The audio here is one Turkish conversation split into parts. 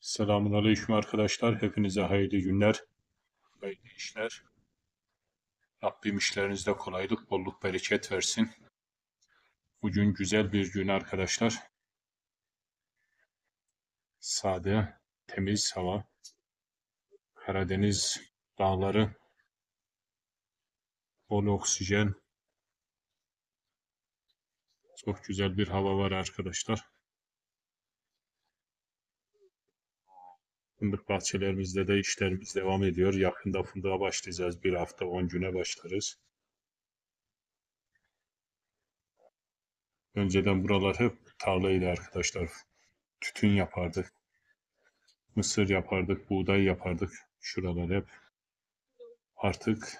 Selamun Aleyküm arkadaşlar. Hepinize hayırlı günler, hayırlı işler. Rabbim işlerinizde kolaylık, bolluk, bereket versin. Bugün güzel bir gün arkadaşlar. Sade, temiz hava. Karadeniz dağları, bol oksijen. Çok güzel bir hava var arkadaşlar. Fındık bahçelerimizde de işlerimiz devam ediyor. Yakında fındığa başlayacağız. Bir hafta 10 güne başlarız. Önceden buralar hep tarlaydı arkadaşlar. Tütün yapardık. Mısır yapardık, buğday yapardık. Şuralar hep. Artık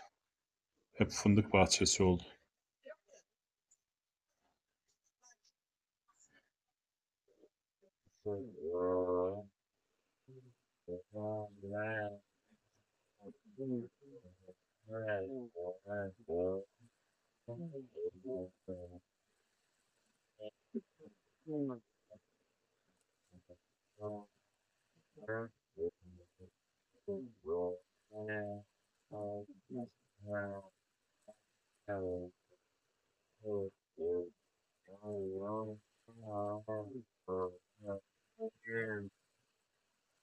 hep fındık bahçesi oldu. Yeah.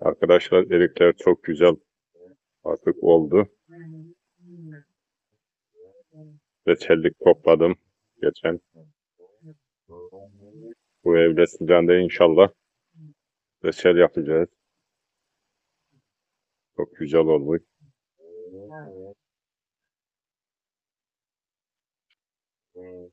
Arkadaşlar erikler çok güzel artık oldu. Reçellik topladım geçen. Bu evde sizden inşallah reçel yapacağız. Çok güzel olmuş. Evet.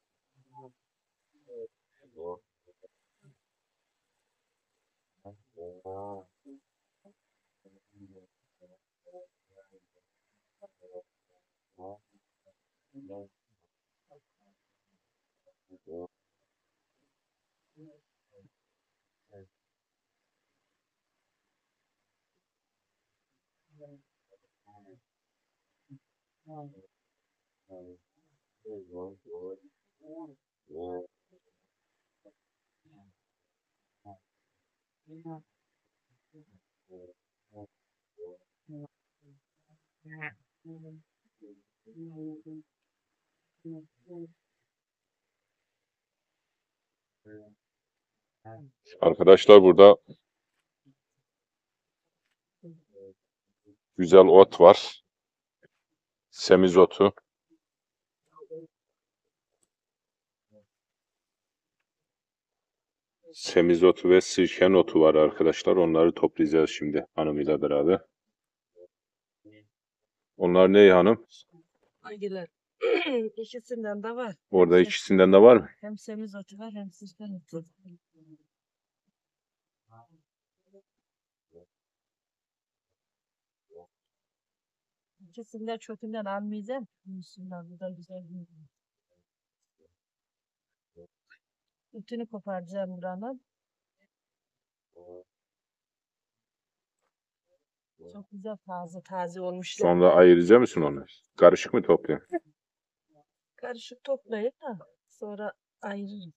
Arkadaşlar burada güzel ot var. Semizotu. Semizotu ve sirken otu var arkadaşlar. Onları toplayacağız şimdi hanımıyla beraber. Onlar ne hanım? Hangiler? İkisinden de var. Orada ikisinden de var mı? Hem semizotu var hem sirken otu. İkisinden çökünden almayacağım. Üstünden bu da güzel. Ütünü koparacağım buranın. Çok güzel taze taze olmuşlar. Sonra ayıracak mısın onu? Karışık mı topluyorsun? Karışık toplayıp da sonra ayırırım.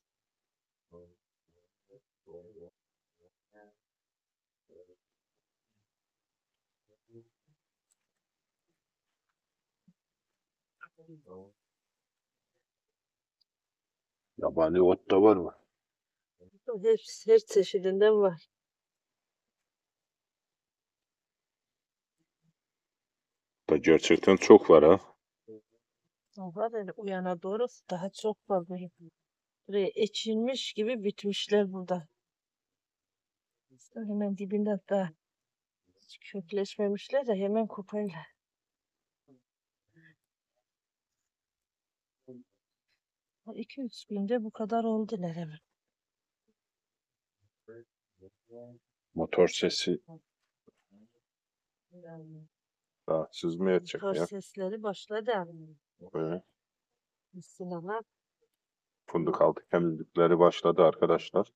Yabani ot da var mı? Her, her çeşidinden var. Da gerçekten çok var ha. Var öyle uyana doğru daha çok var böyle. Buraya ekilmiş gibi bitmişler burada. Hemen dibinden daha hiç kökleşmemişler de hemen koparlar. İki üç günde bu kadar oldular hemen. Motor sesi rahatsız mı edecek Motor ya? sesleri başladı. Böyle Sinema fındık altı temizlikleri başladı arkadaşlar.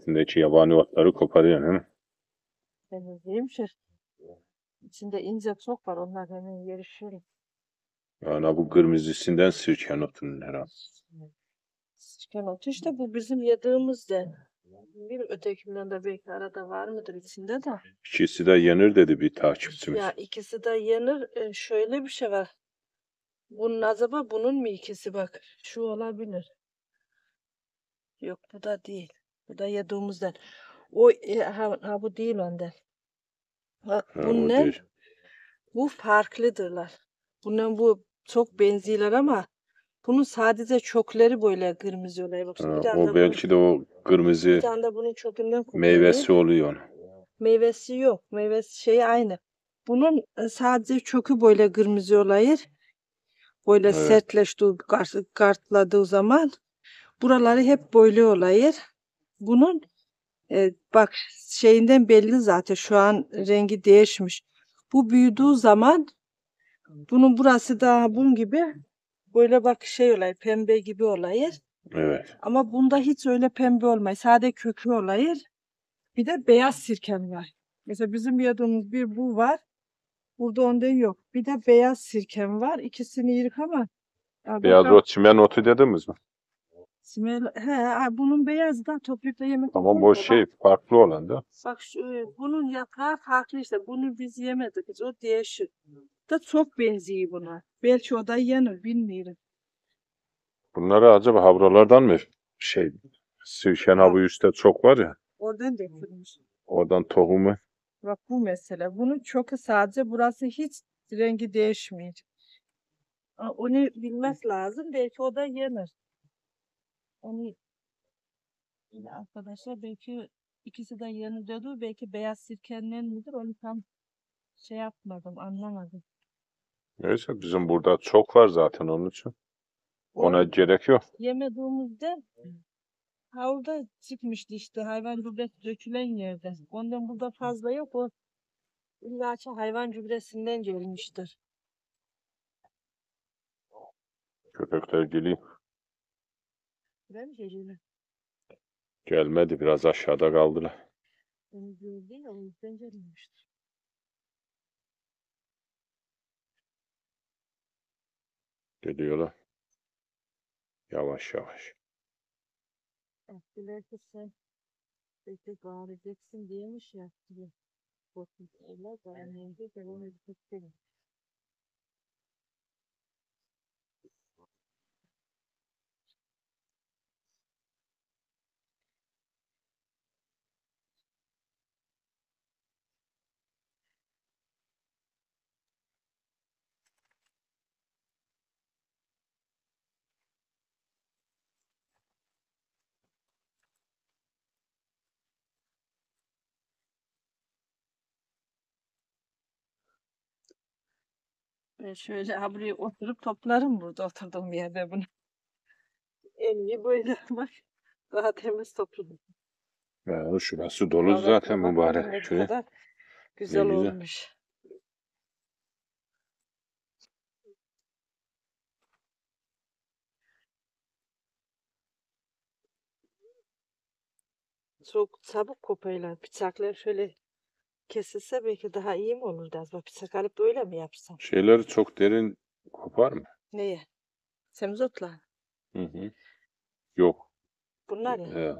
İçindeki yabani otları koparıyor değil mi? temizleyeyim şey. İçinde ince çok var onlar hemen yarışıyor. Yani bu kırmızısından sirken otunun herhalde. Çıkan otu işte bu bizim yediğimiz de. Bir ötekinden de belki arada var mıdır içinde de. İkisi de yenir dedi bir takipçimiz. Ya ikisi de yenir. Ee, şöyle bir şey var. Bunun acaba bunun mu ikisi bak. Şu olabilir. Yok bu da değil. Bu da yediğimizden. O e, ha, ha bu değil ondan. Ha, değil. bu farklıdırlar. Bunun bu çok benziyorlar ama bunun sadece çokları böyle kırmızı oluyor. Bak, Ha, bir o bunun- belki de o kırmızı bir tane de bunun çökünden meyvesi oluyor. Meyvesi yok. Meyvesi şey aynı. Bunun e, sadece çökü böyle kırmızı olayır. Böyle Evet. sertleştiği, kart- kartladığı zaman buraları hep böyle olayır. Bunun e, bak şeyinden belli zaten şu an rengi değişmiş. Bu büyüdüğü zaman bunun burası da bunun gibi böyle bak şey olayır pembe gibi olayır. Evet. Ama bunda hiç öyle pembe olmay. Sade kökü olayır. Bir de beyaz sirken var. Mesela bizim yediğimiz bir bu var. Burada ondan yok. Bir de beyaz sirken var. İkisini yık ama. Ya Beyaz bakalım, ot çimen otu dediniz mi? Simel, he, ha, bunun beyazı da toprakta yemek Tamam olur bu şey farklı olan da. bak şu, bunun yaprağı farklı işte. Bunu biz yemedik. Biz, o değişik. Da çok benziyor buna. Belki o da yenir bilmiyorum. Bunları acaba havralardan mı şey sirken havı üstte çok var ya Oradan dökülmüş. oradan tohumu Bak bu mesele. Bunun çoku sadece burası hiç rengi değişmiyor. Onu bilmek lazım. Belki o da yenir. Onu yine arkadaşlar belki ikisi de yeni dedi. Belki beyaz sirkenden midir? Onu tam şey yapmadım, anlamadım. Neyse bizim burada çok var zaten onun için. Ona Onu gerek yok. yemediğimizde havluda çıkmıştı işte hayvan gübresi dökülen yerde. Ondan burada fazla yok. O illaki hayvan gübresinden gelmiştir. Köpekler geliyor. Mi Cecile? Gelmedi biraz aşağıda kaldılar. Onu gördü ya o yüzden gelmemiştir. Geliyorlar. Yavaş yavaş. Ettiler ki sen bekle bağıracaksın diyemiş ya. Korkmuş evlat da annemde de onu tuttum. Ben şöyle ha oturup toplarım burada oturduğum yerde bunu. En iyi böyle bak. Daha temiz topladım. Ya, şurası dolu Vallahi zaten mübarek. Şöyle. kadar güzel güzel. olmuş. Çok çabuk koparlar. Bıçaklar şöyle kesilse belki daha iyi mi olurdu acaba? Bıçak alıp böyle mi yapsam? Şeyleri çok derin kopar mı? Neye? Semizotlar. Hı hı. Yok. Bunlar ya. He.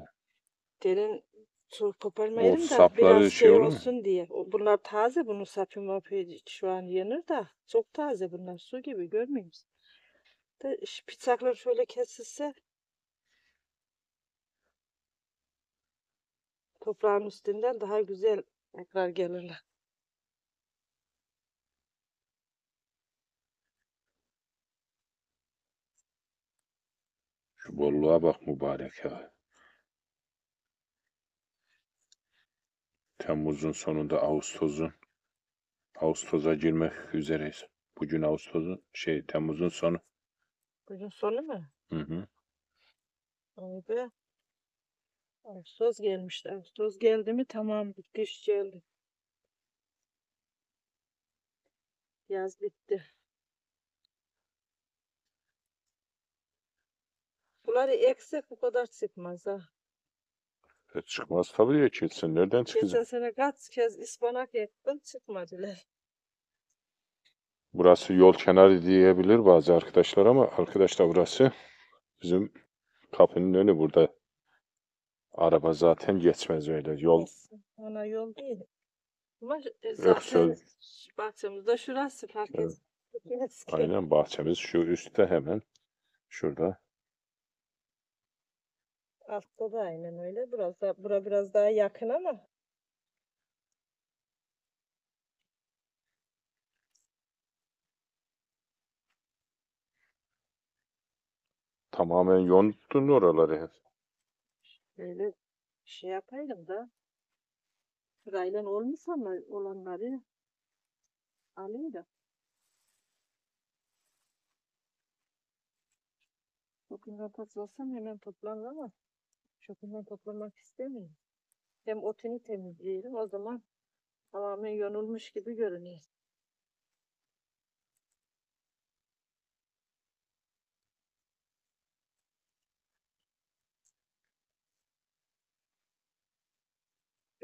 Derin çok koparmayalım da sapları biraz şey şey olur mu? olsun diye. O- Bunlar taze bunun sapı mapı şu an yenir de çok taze bunlar su gibi görmüyor musun? Da şu şöyle kesilse toprağın üstünden daha güzel tekrar gelirler. Şu bolluğa bak mübarek ya. Temmuz'un sonunda Ağustos'un Ağustos'a girmek üzereyiz. Bugün Ağustos'un şey Temmuz'un sonu. Bugün sonu mu? Hı hı. Be. Ağustos gelmişti. Ağustos geldi mi tamam bitti iş geldi. Yaz bitti. Bunları eksek bu kadar çıkmaz ha. E çıkmaz tabii ya kilsin. Nereden Geçen çıkacak? sene kaç kez ıspanak ektim çıkmadılar. Burası yol kenarı diyebilir bazı arkadaşlar ama arkadaşlar burası bizim kapının önü burada. Araba zaten geçmez öyle. Yol Ona yol değil. Ama e, zaten Öksöz. bahçemizde şurası fark Evet. etmez ki. aynen bahçemiz şu üstte hemen. Şurada. Altta da aynen öyle. Biraz da, bura biraz daha yakın ama Tamamen yontun oraları. Böyle şey yapayım da sırayla olmuş ama olanları alayım da. Çok toplarsam hemen toplanır ama hemen toplamak istemiyorum. Hem otunu temizleyelim o zaman tamamen yonulmuş gibi görünüyor.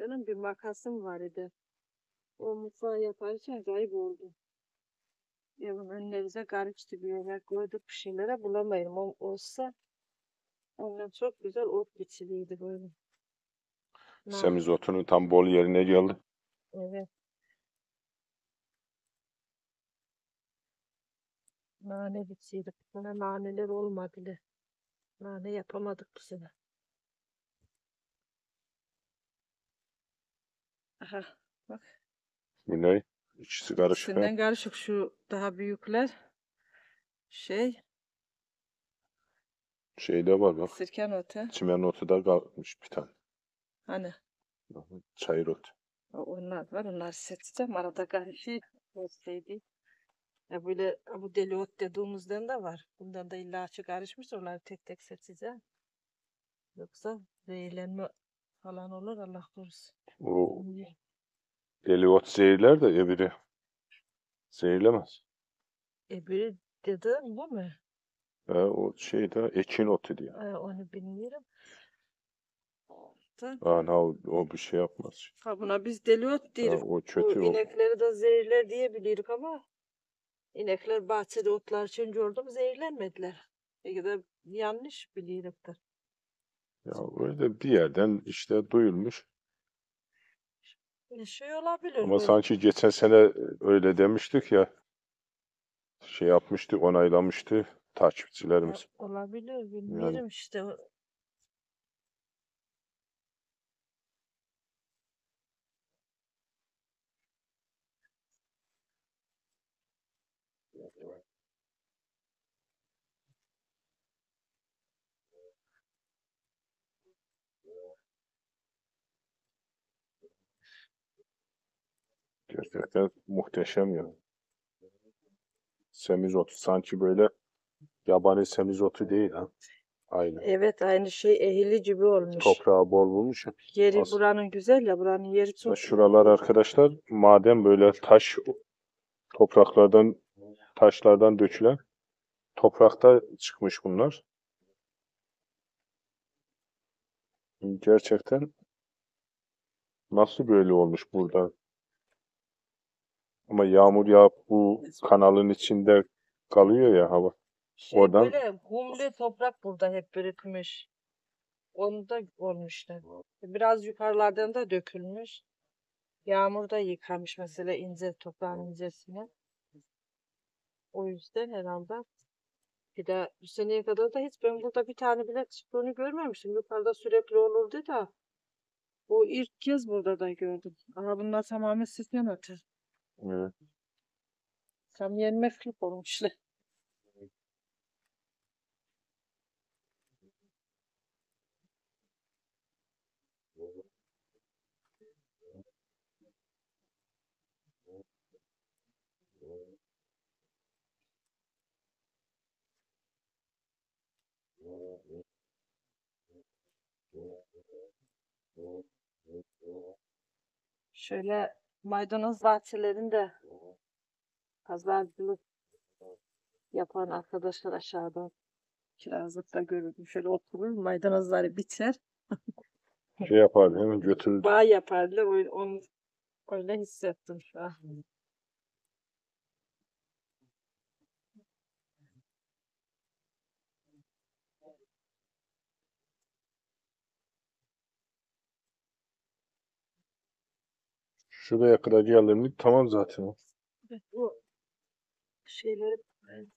Benim bir makasım var idi. O mutfağı yaparken kayboldu. Evin önlerinize karıştı bir yere koyduk bir şeylere bulamayırım. O olsa ondan çok güzel ot biçiliydi böyle. Semizotunun tam bol yerine geldi. Evet. Nane biçiydik. Bana naneler olmadı. Nane yapamadık bu sene. Aha. Bu ne? İkisi karışık. ha? İkisinden karışık şu daha büyükler. şey Şeyde var bak. sirken otu. Çimen otu da kalmış bir tane. Hani Çayır otu. o- onlar var. Onları seçeceğim. Arada karşı olsaydı. Ya böyle bu deli ot dediğimizden de var. Bundan da illa açık karışmış. Onları tek tek seçeceğim. Yoksa zehirlenme falan olur Allah korusun. O deli ot zehirler de öbürü zehirlemez. E biri dediğin bu mu? Ha, o şeyde ekin otu diye. Ee, onu bilmiyorum. Da- Ana o, o bir şey yapmaz. Ha buna biz deli ot Ha, diyoruz. o Bu kötü o. inekleri de zehirler diye biliyoruz ama inekler bahçede otlar için gördüm zehirlenmediler. Belki de yanlış biliyorumdur. Ya öyle bir yerden işte duyulmuş. Bir şey olabilir. Ama böyle. sanki geçen sene öyle demiştik ya. Şey yapmıştı, onaylamıştı takipçilerimiz. Olabilir bilmiyorum işte. Gerçekten muhteşem ya. Semizotu sanki böyle yabani semizotu değil ha. Aynı. Evet aynı şey ehili gibi olmuş. Toprağı bol bulmuş. ya. Yeri As- buranın güzel ya buranın yeri çok Şuralar arkadaşlar maden böyle taş topraklardan taşlardan dökülen toprakta çıkmış bunlar. Gerçekten nasıl böyle olmuş burada? Ama yağmur yağıp bu kanalın içinde kalıyor ya hava. şey oradan- böyle humlu toprak burada hep birikmiş. Onda olmuşlar. Biraz yukarılardan da dökülmüş. Yağmur da yıkamış mesela ince toprağın incesine. O yüzden herhalde bir de bu seneye kadar da hiç ben burada bir tane bile çıktığını görmemiştim. Yukarıda sürekli olurdu da. Bu ilk kez burada da gördüm. Aha bunlar tamamen sirken otu. Evet. Tam yenmeklik olmuşlar. Şöyle maydanoz bahçelerinde pazarcılık yapan arkadaşlar aşağıdan kirazlıkta görürdüm. Şöyle oturur maydanozları biter. Şey yapardı hemen götürürdü. Bağ yaparlar. Öyle, onu, öyle hissettim şu an. Şuraya kadar geldim tamam zaten. o. Evet, bu şeyleri evet.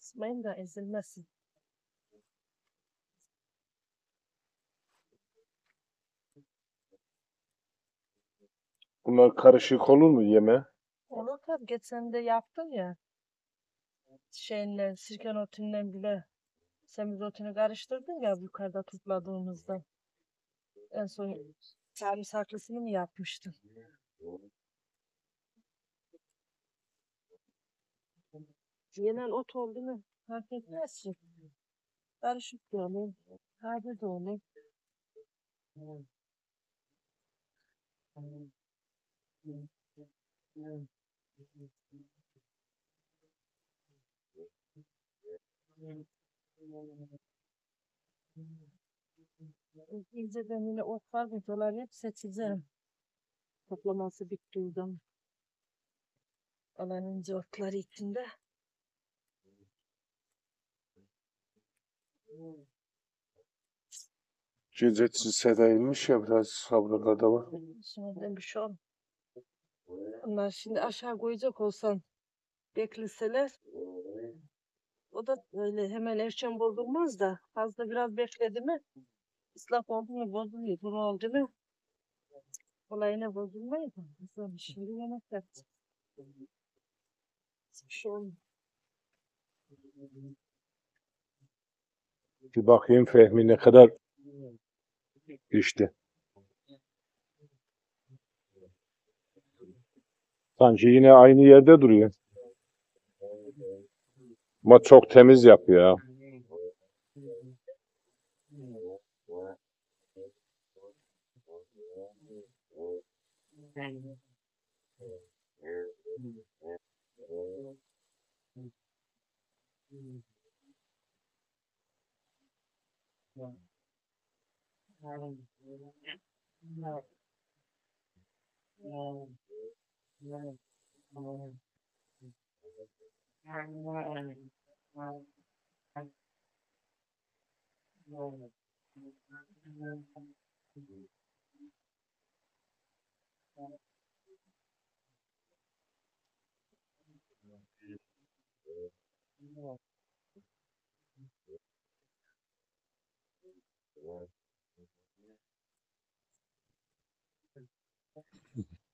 İsmail de ezilmesin. Bunlar karışık olur mu yeme? Onu tabii geçen de yaptın ya. Şeyle, sirken otunla bile semizotunu karıştırdın ya yukarıda topladığımızda. En son sarımsaklısını mı yapmıştın? Yenen ot oldu mu? Fark etmez ki. Karışık da olur. Taze de olur. İnceden yine ot var videolar hep seçeceğim. Toplaması bittiği zaman. Alan ince otları içinde. Gece çizsedeymiş ya biraz buralarda var. Şimdi bir şey olmaz. Onlar şimdi aşağı koyacak olsan bekleseler O da öyle hemen erken bozulmaz da fazla biraz bekledi mi ıslak oldu mu bozuluyor. Kuru oldu mu olayına bozulmuyor da. Şimdi yemek yapacağız. Hiçbir şey olmuyor. Bir bakayım Fehmi ne kadar pişti. Sanki yine aynı yerde duruyor. Ama çok temiz yapıyor ya.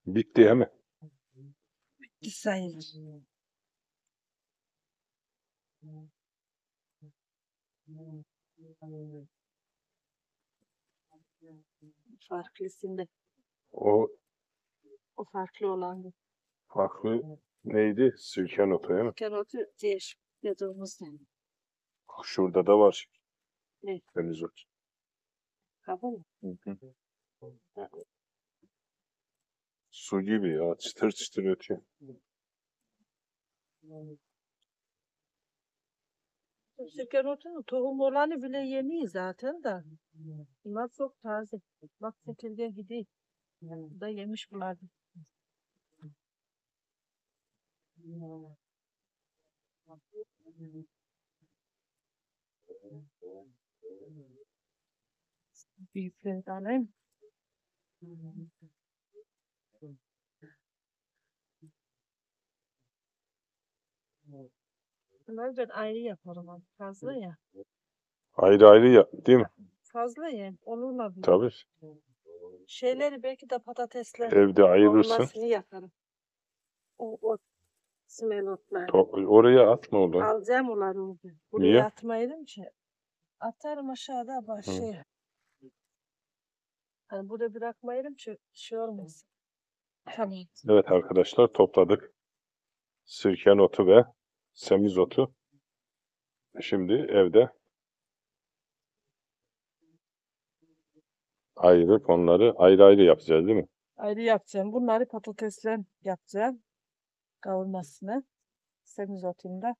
Bitti değil mi? Sayılır. Farklısında. O O farklı olan bu. farklı neydi? Sirke notu değil mi? Karotu diğer dediğimiz yani. Şurada da var. Ne? Deniz otu. Kabul mü? Su gibi ya. Çıtır çıtır ötüyor. Karotunun tohum olanı bile yeni zaten de. Bunlar çok taze. Bak çekirdeği gidiyor. Da yemiş bunlar. Büyükleri alayım. Bunları ben ayrı yaparım abi. Fazla ya. Ayrı ayrı ya, değil mi? Fazla ya. Onunla bir. Tabii. Şeyleri belki de patatesler. Evde ayırırsın. Olmasını yaparım. O, o smelotlar. Oraya atma onu. Alacağım onları orada. Buraya Niye? atmayalım ki. Atarım aşağıda şey. Hani burada bırakmayalım ki şey olmasın. Tamam. Evet arkadaşlar topladık. Sirke notu ve semizotu. Şimdi evde ayırıp onları ayrı ayrı yapacağız değil mi? Ayrı yapacağım. Bunları patatesle yapacağım. Kavurmasını. Semizotunda.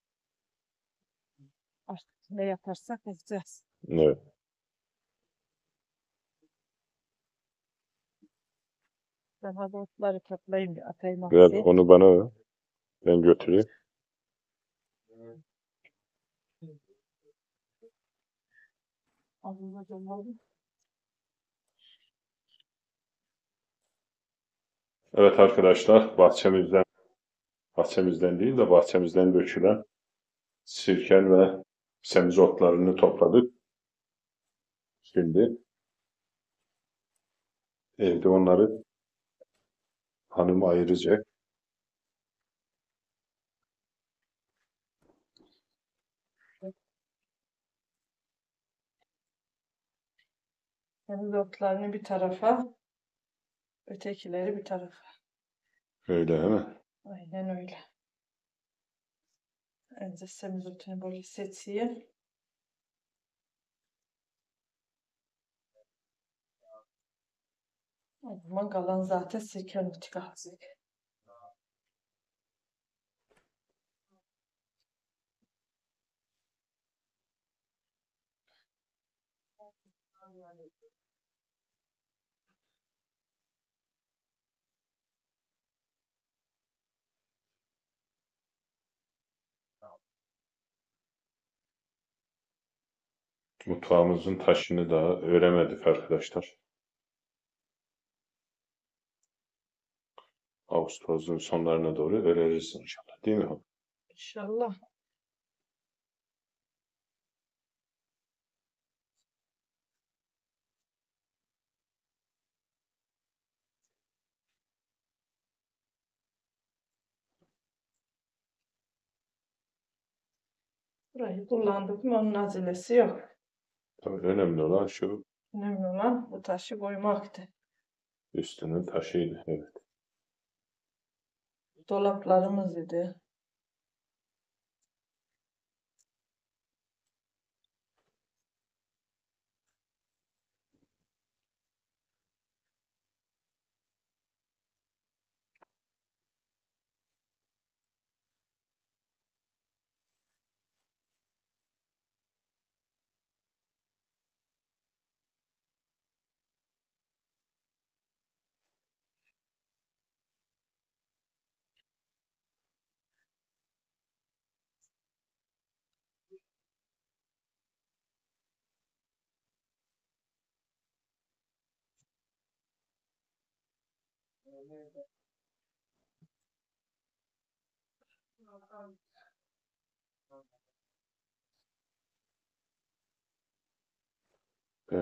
Artık ne yaparsak yapacağız. Evet. Ben hadi otları toplayayım bir atayım Ver onu bana ver. Ben götüreyim. Ağzına gömerdim. Evet arkadaşlar bahçemizden bahçemizden değil de bahçemizden dökülen sirken ve semizotlarını topladık. Şimdi evde onları hanım ayıracak. Semizotlarını bir tarafa, ötekileri bir tarafa. Öyle değil mi? Aynen öyle. Önce semizotunu böyle seçeyim. O zaman kalan zaten sirke notu kalacak. Mutfağımızın taşını daha öremedik arkadaşlar. Ağustos'un sonlarına doğru öğrenirsin inşallah. Değil mi? İnşallah. Burayı kullandık mı onun acelesi yok. Tabii önemli olan şu Önemli olan bu taşı koymaktı. üstünün taşıydı. Evet. Dolaplarımız idi.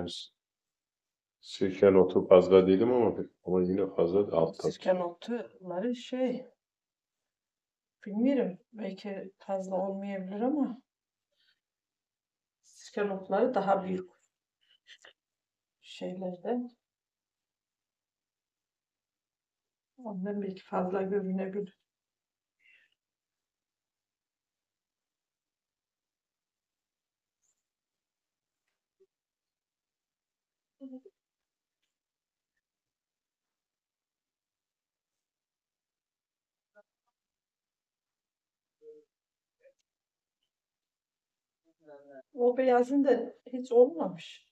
S- sirke notu fazla değilim ama ama yine fazla altta. Sirke notları şey bilmiyorum belki fazla olmayabilir ama sirke notları daha büyük şeylerde. Ondan belki fazla görünebilir. O beyazın da hiç olmamış.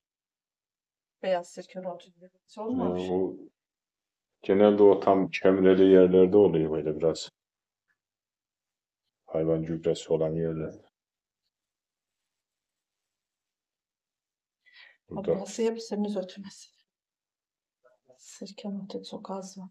Beyaz sirke notu hiç olmamış. Yani o genelde o tam kemreli yerlerde oluyor böyle biraz. Hayvan gübresi olan yerler. Burada Burası hep semizotu mesela. Sirke notu çok az var.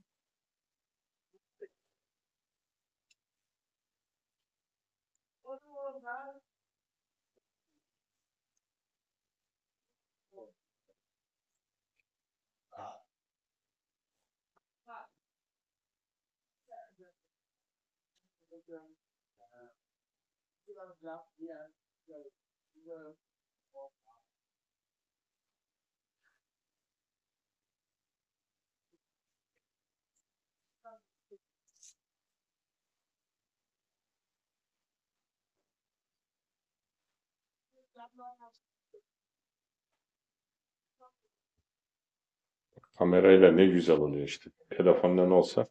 Kamerayla ne güzel oluyor işte. Telefondan olsa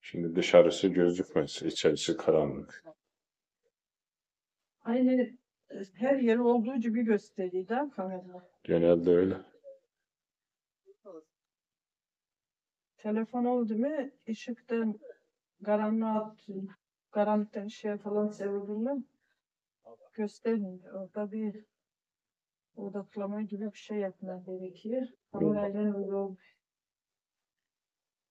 şimdi dışarısı gözükmez. içerisi karanlık. Aynen her yeri olduğu gibi gösteriyor da kamerada. Genelde öyle. Telefon oldu mu ışıktan karanlığa karanlıktan ışığa falan çevirdiğinde göstermiyor. Orada bir odaklama gibi bir şey yapman gerekiyor. Kamerayla öyle olmuyor.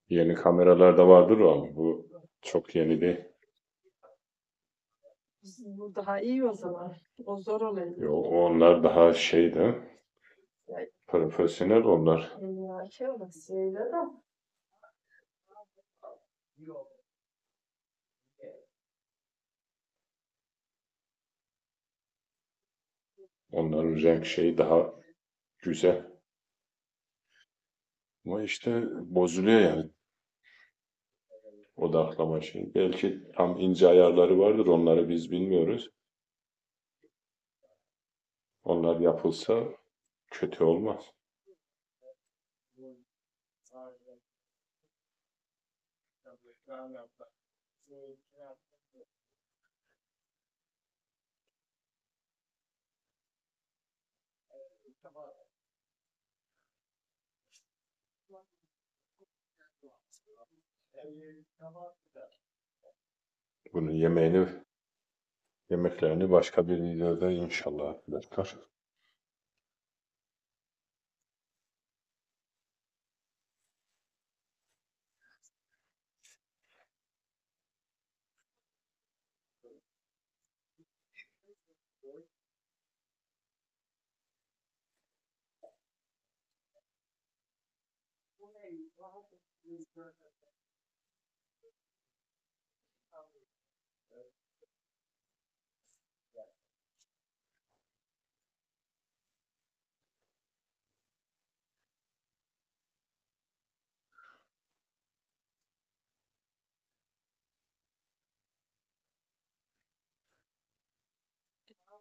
Yeni kameralarda vardır ama bu çok yeni değil. Bu daha iyi o zaman. O zor oluyor. Yo, onlar daha şeydi. Profesyonel onlar. Ya şey orası öyle de. Onların renk şeyi daha güzel. Ama işte bozuluyor yani. Odaklama şey. Belki tam ince ayarları vardır. Onları biz bilmiyoruz. Onlar yapılsa kötü olmaz. Bunun yemeğini yemeklerini başka bir videoda inşallah Berkar. Thank you.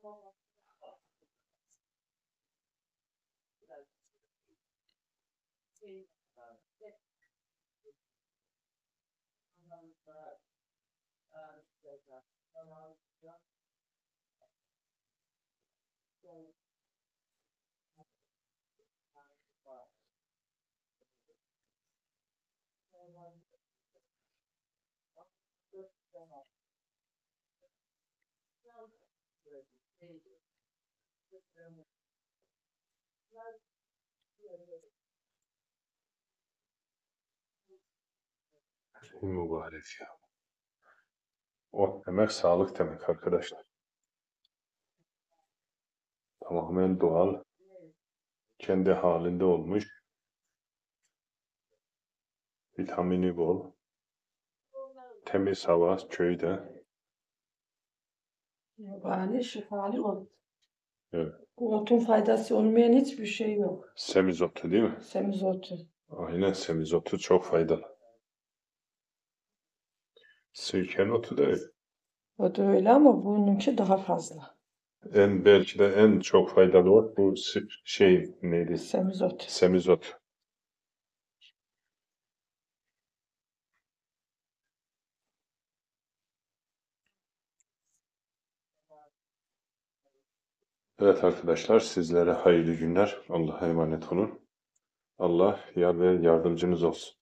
哦，对，嗯嗯嗯，对对。Mübarek ya. Ot demek sağlık demek arkadaşlar. Tamamen doğal. Kendi halinde olmuş. Vitamini bol. Temiz hava köyde. Yabani şifalı ot. Evet. Bu otun faydası olmayan hiçbir şey yok. Semizotu değil mi? Semizotu. Aynen semizotu çok faydalı. Sirken otu da O da öyle ama bununki daha fazla. en belki de en çok faydalı ot bu şey neydi? Semizot. Semizot. Evet arkadaşlar sizlere hayırlı günler. Allah'a emanet olun. Allah yar ve yardımcınız olsun.